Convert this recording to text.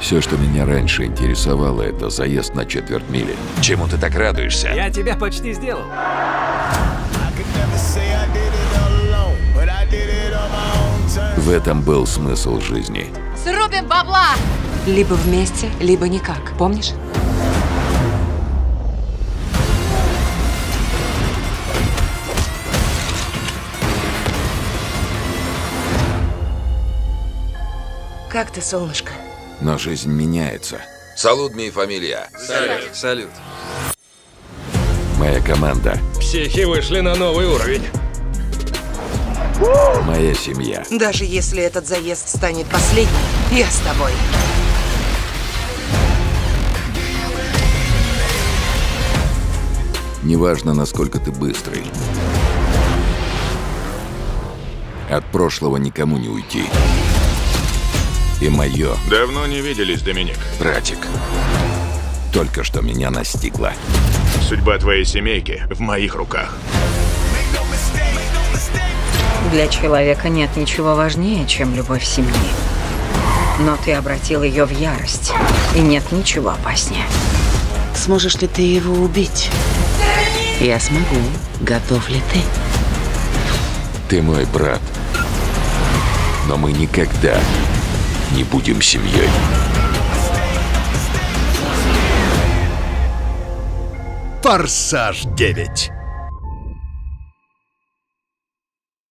Все, что меня раньше интересовало, это заезд на четверть мили. Чему ты так радуешься? Я тебя почти сделал. В этом был смысл жизни. Срубим бабла! Либо вместе, либо никак. Помнишь? Как ты, солнышко? Но жизнь меняется. Салут, ми фамилия. Салют. Салют. Моя команда, Психи вышли на новый уровень. моя семья. Даже если этот заезд станет последним, я с тобой. Неважно, насколько ты быстрый. От прошлого никому не уйти. И мое, Давно не виделись, Доминик. братик, только что меня настигло. Судьба твоей семейки в моих руках. Для человека нет ничего важнее, чем любовь семьи. Но ты обратил ее в ярость, и нет ничего опаснее. Сможешь ли ты его убить? Я смогу. Готов ли ты? Ты мой брат. Но мы никогда не будем семьей. «Форсаж 9».